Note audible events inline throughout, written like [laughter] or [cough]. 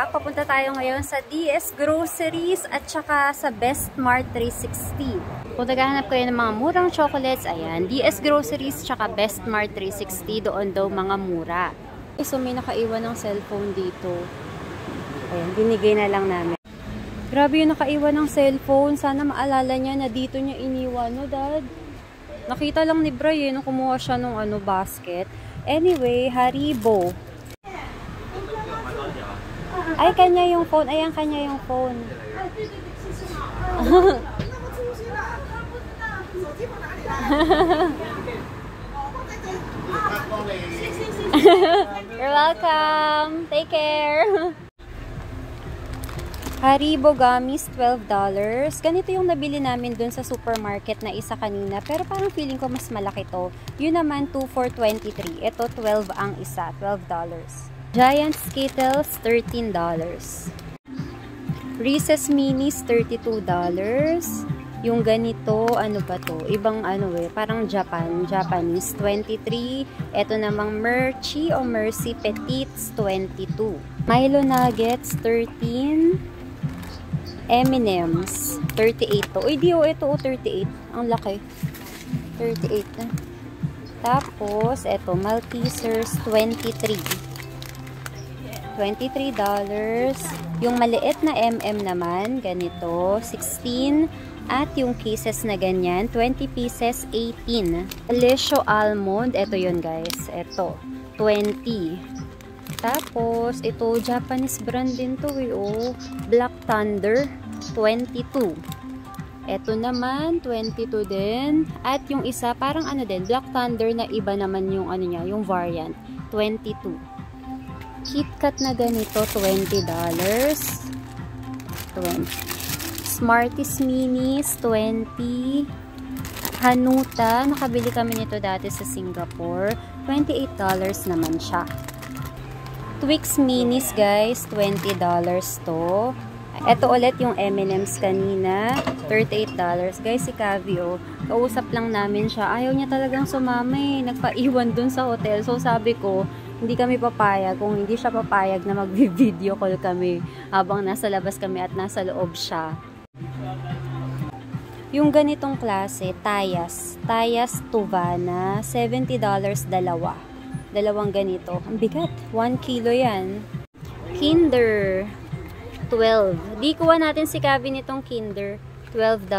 back. Papunta tayo ngayon sa DS Groceries at saka sa Best Mart 360. Kung naghahanap kayo ng mga murang chocolates, ayan, DS Groceries tsaka Best Mart 360, doon daw mga mura. Eh, so may nakaiwan ng cellphone dito. Ayan, binigay na lang namin. Grabe yung nakaiwan ng cellphone. Sana maalala niya na dito niya iniwan, no, Dad? Nakita lang ni Brian nung kumuha siya ng ano, basket. Anyway, Haribo. Ay, kanya yung phone. Ayan, kanya yung phone. [laughs] You're welcome. Take care. Haribo gummies, $12. Ganito yung nabili namin dun sa supermarket na isa kanina. Pero parang feeling ko mas malaki to. Yun naman, 2 for 23. Ito, 12 ang isa. $12. Giant Skittles, $13. Reese's Minis, $32. Yung ganito, ano ba to? Ibang ano eh, parang Japan, Japanese, 23. Ito namang Merchi o Mercy Petites, 22. Milo Nuggets, 13. M&M's, 38 to. Uy, di oh, ito oh, 38. Ang laki. 38 na. Tapos, ito, Maltesers, 23. $23. Yung maliit na MM naman, ganito, 16. At yung cases na ganyan, 20 pieces, 18. Alessio Almond, ito yun guys. Ito, 20. Tapos, ito, Japanese brand din to eh, oh. Black Thunder, 22. Ito naman, 22 din. At yung isa, parang ano din, Black Thunder na iba naman yung ano niya, yung variant, 22. KitKat na ganito, $20. 20. Smarties Minis, 20. Hanuta, nakabili kami nito dati sa Singapore. $28 naman siya. Twix Minis guys, $20 to. Ito ulit yung M&M's kanina, $38. Guys, si Cavio, kausap lang namin siya. Ayaw niya talagang sumama eh. Nagpaiwan dun sa hotel. So sabi ko, hindi kami papayag kung hindi siya papayag na mag-video call kami habang nasa labas kami at nasa loob siya. Yung ganitong klase, Tayas. Tayas Tuvana, $70 dalawa. Dalawang ganito. Ang bigat. 1 kilo yan. Kinder, 12. Di kuha natin si Kevin itong Kinder. $12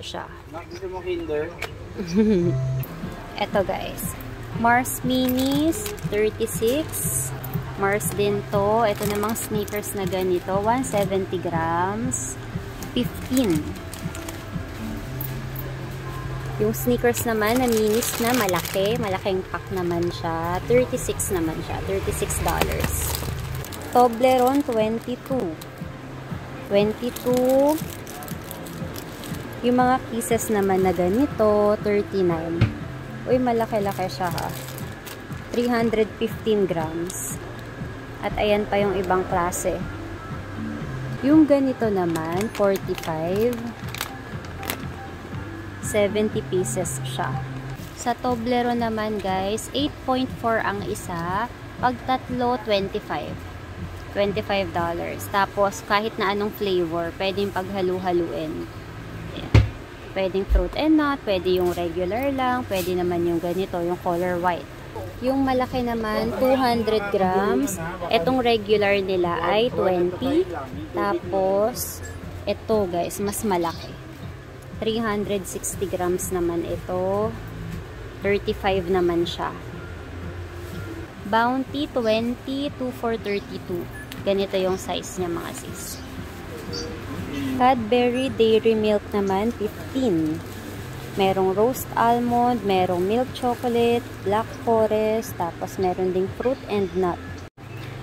siya. Nakita mo Kinder? [laughs] Eto guys. Mars Minis, 36. Mars din to. Ito namang sneakers na ganito, 170 grams, 15. Yung sneakers naman na minis na malaki, malaking pack naman siya, 36 naman siya, $36. Toblerone, 22. 22. Yung mga pieces naman na ganito, 39. Uy, malaki-laki siya ha. 315 grams. At ayan pa yung ibang klase. Yung ganito naman, 45. 70 pieces siya. Sa Toblerone naman guys, 8.4 ang isa. Pag tatlo, 25. $25. Tapos, kahit na anong flavor, pwedeng paghalu-haluin. Pwedeng fruit and nut, pwede yung regular lang, pwede naman yung ganito, yung color white. Yung malaki naman, 200 grams. Itong regular nila ay 20. Tapos, ito guys, mas malaki. 360 grams naman ito. 35 naman siya. Bounty, 20. 2 for 32. Ganito yung size niya mga sis. Cadbury Dairy Milk naman, 15. Merong roast almond, merong milk chocolate, black forest, tapos meron ding fruit and nut.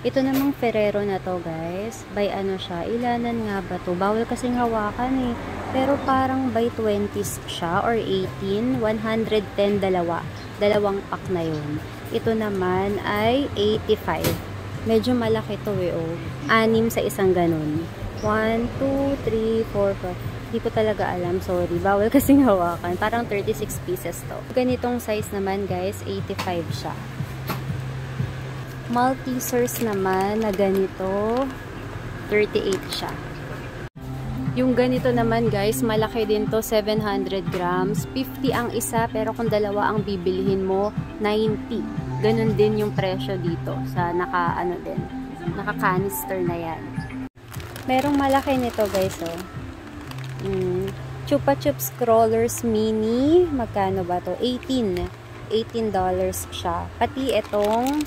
Ito namang Ferrero na to guys. By ano siya, ilanan nga ba to? Bawal kasing hawakan eh. Pero parang by 20s siya or 18, 110 dalawa. Dalawang pack na yun. Ito naman ay 85. Medyo malaki to eh oh. Anim sa isang ganun. 1, 2, 3, 4, 5. Hindi ko talaga alam. Sorry. Bawal [laughs] kasing hawakan. Parang 36 pieces to. Ganitong size naman guys, 85 siya. Maltesers naman na ganito, 38 siya. Yung ganito naman guys, malaki din to, 700 grams. 50 ang isa, pero kung dalawa ang bibilihin mo, 90. Ganon din yung presyo dito sa naka, ano din, naka canister na yan. Merong malaki nito guys, oh. Mm, Chupa Chups Crawlers Mini, magkano ba to? 18. 18 dollars siya. Pati itong,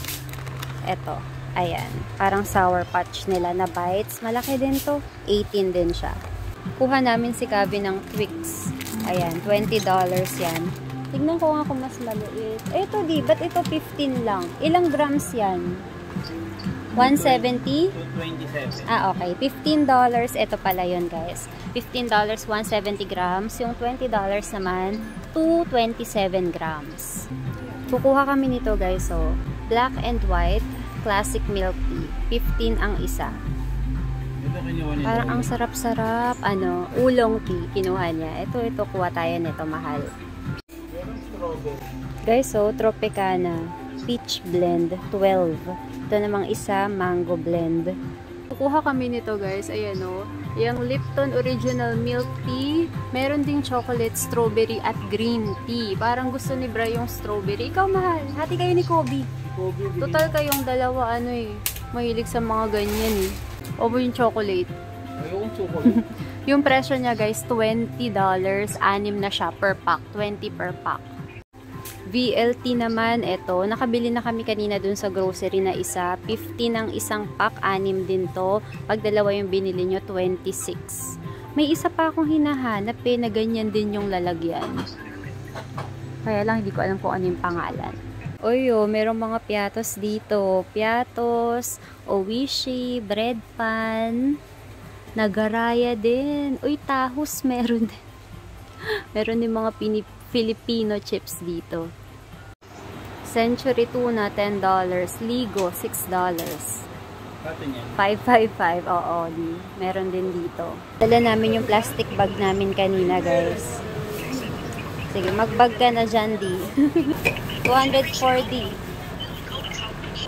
eto, ayan, parang sour patch nila na bites. Malaki din to, 18 din siya. Kuha namin si Kabi ng Twix. Ayan, $20 yan. Tignan ko nga kung mas maliit. Ito di, ba't ito 15 lang? Ilang grams yan? 170? 27. Ah, okay. $15. Ito pala yun, guys. $15, 170 grams. Yung $20 naman, 227 grams. Kukuha kami nito, guys. So, black and white, classic milk tea. 15 ang isa. Parang ang sarap-sarap, ano, ulong tea, kinuha niya. Ito, ito, kuha tayo nito, mahal. Guys, so, Tropicana, peach blend, 12. Ito namang isa, mango blend. Kukuha kami nito, guys. Ayan, o. Yung Lipton Original Milk Tea. Meron ding chocolate, strawberry, at green tea. Parang gusto ni Bra yung strawberry. Ikaw, mahal. Hati kayo ni Kobe. Kobe. Total kayong dalawa, ano eh. Mahilig sa mga ganyan eh. O mo yung chocolate. Ayokong chocolate. [laughs] Yung presyo niya guys, $20. Anim na siya per pack. 20 per pack. VLT naman, eto. Nakabili na kami kanina dun sa grocery na isa. 50 ng isang pack. Anim din to. Pag dalawa yung binili nyo, 26. May isa pa akong hinahanap eh, na ganyan din yung lalagyan. Kaya lang, hindi ko alam kung ano yung pangalan. Oyo, merong mga piatos dito. Piatos, owishi, bread pan, nagaraya din. Uy, tahos meron din. [laughs] meron din mga pini Filipino chips dito. Century tuna, $10. Ligo, $6. Atin yan. 555, oo, di. Meron din dito. Dala namin yung plastic bag namin kanina, guys. Sige, magbag ka na dyan, di. [laughs] 240.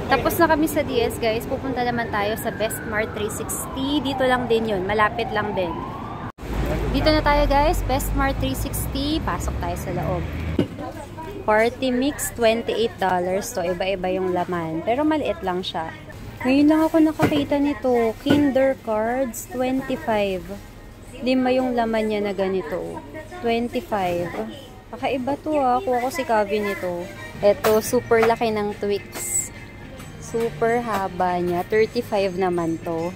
Tapos na kami sa DS, guys. Pupunta naman tayo sa Best Mart 360. Dito lang din yun. Malapit lang din. Dito na tayo, guys. Best Mart 360. Pasok tayo sa loob. Party mix, $28. So, iba-iba yung laman. Pero maliit lang siya. Ngayon lang ako nakakita nito. Kinder cards, 25. Lima yung laman niya na ganito. 25. Kakaiba to ah. Kuha ko si Kavi nito. Ito, super laki ng Twix. Super haba niya. 35 naman to.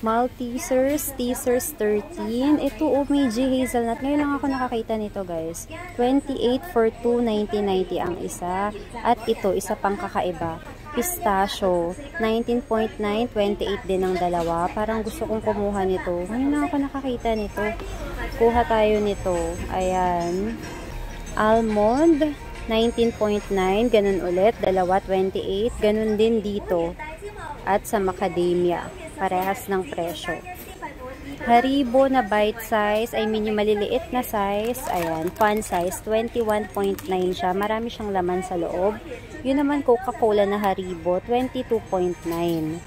Maltesers, Teasers 13. Ito, Omiji Hazelnut. Ngayon lang ako nakakita nito, guys. 28 for 2.90.90 ang isa. At ito, isa pang kakaiba. Pistachio. 19.9, 28 din ang dalawa. Parang gusto kong kumuha nito. Ngayon lang ako nakakita nito. Kuha tayo nito. Ayan. Almond. 19.9. Ganun ulit. Dalawa, 28. Ganun din dito. At sa macadamia parehas ng presyo. Haribo na bite size, I mean yung maliliit na size, ayan, fun size, 21.9 siya. Marami siyang laman sa loob. Yun naman Coca-Cola na Haribo, 22.9.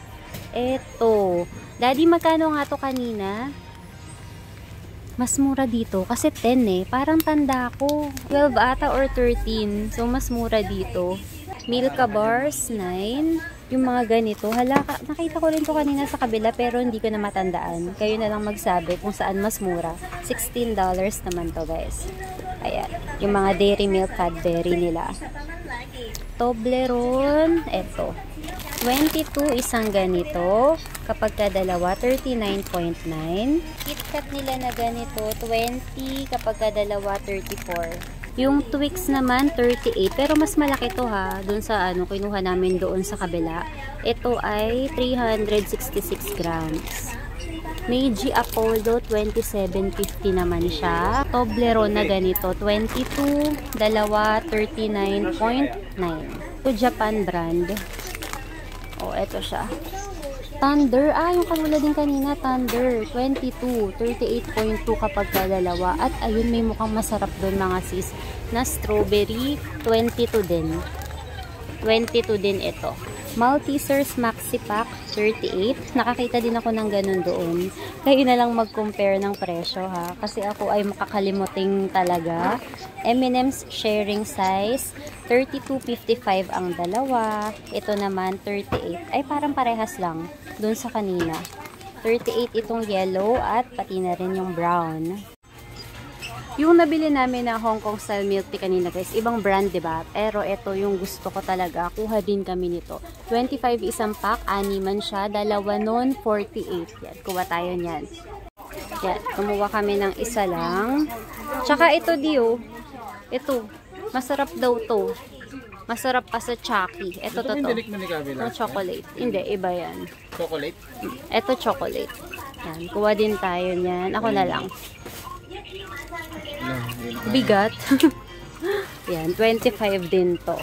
Eto. Daddy, magkano nga to kanina? Mas mura dito kasi 10 eh. Parang tanda ko. 12 ata or 13. So, mas mura dito. Milka bars, 9 yung mga ganito, hala, nakita ko rin to kanina sa kabila pero hindi ko na matandaan. Kayo na lang magsabi kung saan mas mura. $16 naman to guys. Ayan, yung mga dairy milk Cadbury nila. Toblerone, eto. 22 isang ganito. Kapag ka dalawa, 39.9. KitKat nila na ganito, 20. Kapag ka dalawa, 34. Yung Twix naman, 38. Pero mas malaki to ha. Doon sa ano, kinuha namin doon sa kabila. Ito ay 366 grams. Meiji Apollo, 27.50 naman siya. Toblerone na ganito, 22. Dalawa, 39.9. Ito Japan brand. Oh, ito siya. Thunder. Ah, yung kamula din kanina, Thunder. 22. 38.2 kapag dalawa. At ayun, may mukhang masarap doon mga sis. Na strawberry, 22 din. 22 din ito. Maltesers Maxi Pack, 38. Nakakita din ako ng ganun doon. Kayo na lang mag-compare ng presyo ha. Kasi ako ay makakalimuting talaga. M&M's sharing size, 32.55 ang dalawa. Ito naman, 38. Ay parang parehas lang doon sa kanina. 38 itong yellow at pati na rin yung brown. Yung nabili namin na Hong Kong style milk tea kanina guys, ibang brand ba? Pero ito yung gusto ko talaga. Kuha din kami nito. 25 isang pack, animan siya, dalawa nun 48. Yan, kuha tayo niyan. Yan, kumuha kami ng isa lang. Tsaka ito dio. Ito, masarap daw to. Masarap pa sa Chucky. Ito to to. Kabila? Ito chocolate. Hindi, iba yan. Chocolate? Ito chocolate. Yan, kuha din tayo niyan. Ako na lang. Bigat. [laughs] Yan, 25 din to.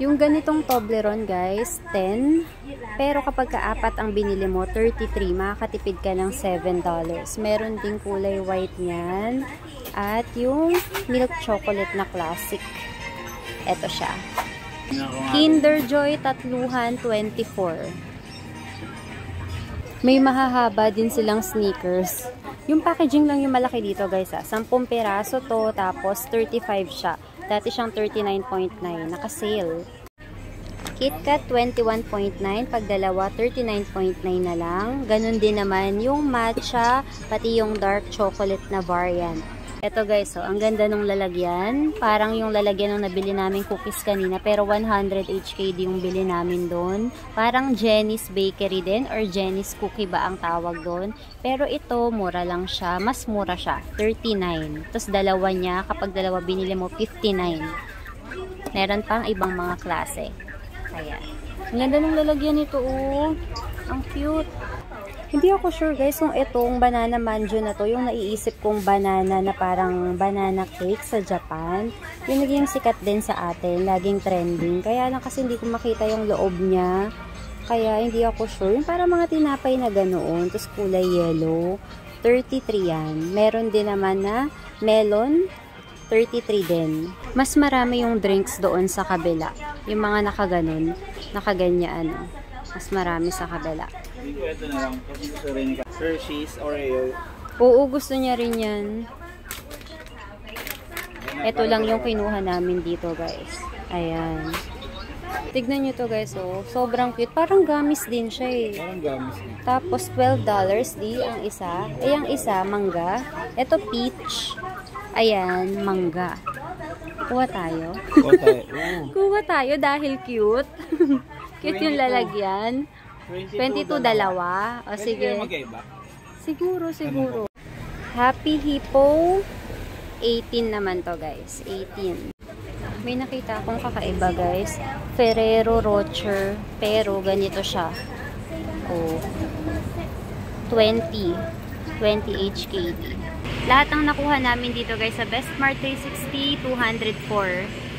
Yung ganitong Toblerone guys, 10. Pero kapag kaapat ang binili mo, 33, makakatipid ka ng $7. Meron ding kulay white niyan. At yung milk chocolate na classic. Ito siya. Kinder Joy tatluhan 24. May mahahaba din silang sneakers. Yung packaging lang yung malaki dito guys ha. 10 peraso to tapos 35 siya. Dati siyang 39.9. Naka-sale. KitKat 21.9. Pag dalawa 39.9 na lang. Ganun din naman yung matcha pati yung dark chocolate na variant. Ito guys, so, ang ganda ng lalagyan. Parang yung lalagyan ng nabili namin cookies kanina, pero 100 HKD yung bili namin doon. Parang Jenny's Bakery din, or Jenny's Cookie ba ang tawag doon. Pero ito, mura lang siya. Mas mura siya, 39. Tapos dalawa niya, kapag dalawa binili mo, 59. Meron pang ibang mga klase. Ayan. Ang ganda ng lalagyan nito, oh. Ang cute. Hindi ako sure guys kung itong banana manjo na to, yung naiisip kong banana na parang banana cake sa Japan. Yung naging sikat din sa atin, laging trending. Kaya lang kasi hindi ko makita yung loob niya. Kaya hindi ako sure. Yung parang mga tinapay na ganoon, tapos kulay yellow. 33 yan. Meron din naman na melon, 33 din. Mas marami yung drinks doon sa kabila. Yung mga nakaganon, nakaganya ano. Mas marami sa kabila. Ito na lang. Kasi gusto rin ka. Hershey's, Oreo. Oo, gusto niya rin yan. Ito lang yung kinuha namin dito, guys. Ayan. Tignan nyo to, guys, oh. Sobrang cute. Parang gamis din siya, eh. Parang gamis niya. Tapos, $12 di ang isa. Eh, ang isa, mangga. Ito, peach. Ayan, mangga. Kuha tayo. O tayo. [laughs] Kuha tayo dahil cute. [laughs] cute yung 22. lalagyan. 22 dalawa. O, Pwede sige. Siguro, siguro. Happy Hippo, 18 naman to guys. 18. May nakita akong kakaiba guys. Ferrero Rocher. Pero ganito siya. Oh. 20. 20 HKD. Lahat ng nakuha namin dito guys sa Best Mart 360, 204.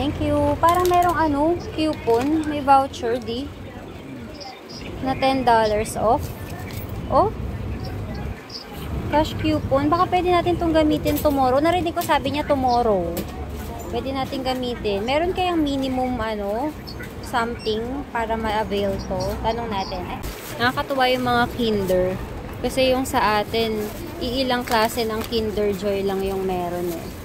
Thank you. Parang merong ano, coupon, may voucher di. Na $10 off. Oh. Cash coupon. Baka pwede natin tong gamitin tomorrow. Narinig ko sabi niya tomorrow. Pwede natin gamitin. Meron kayang minimum ano, something para ma-avail to. Tanong natin. Eh, nakakatuwa yung mga kinder. Kasi yung sa atin, iilang klase ng Kinder Joy lang yung meron eh.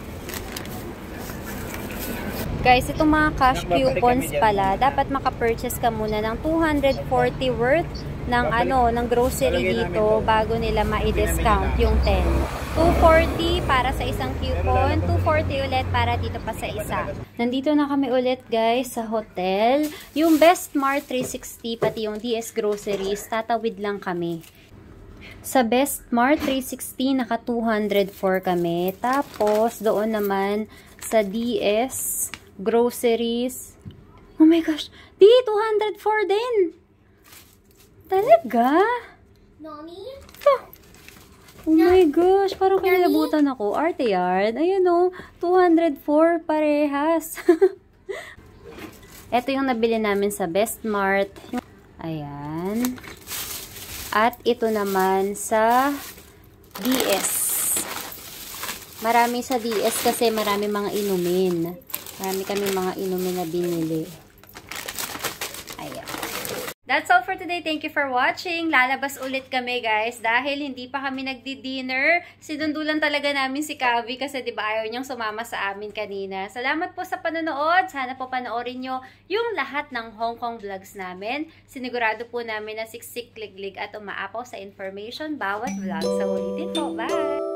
Guys, itong mga cash coupons pala, dapat maka-purchase ka muna ng 240 worth ng ano, ng grocery dito to. bago nila ma-discount yung 10. 240 para sa isang coupon, 240 ulit para dito pa sa isa. Nandito na kami ulit guys sa hotel. Yung Best Mart 360 pati yung DS Groceries, tatawid lang kami. Sa Best Mart 360, naka 204 kami. Tapos, doon naman sa DS Groceries. Oh my gosh! Di, 204 din! Talaga? Nani? Oh, oh my gosh, parang kinilabutan ako. Arte Yard. Ayan o, 204 parehas. [laughs] Ito yung nabili namin sa Best Mart. Ayan. At ito naman sa DS. Marami sa DS kasi marami mga inumin. Marami kami mga inumin na binili. Ayan. That's all for today. Thank you for watching. Lalabas ulit kami guys dahil hindi pa kami nagdi-dinner. Sinundulan talaga namin si Kavi kasi 'di ba ayaw niyang sumama sa amin kanina. Salamat po sa panonood. Sana po panoorin niyo yung lahat ng Hong Kong vlogs namin. Sinigurado po namin na siksik, liglig at umaapaw sa information bawat vlog. Sa ulitin po. Bye!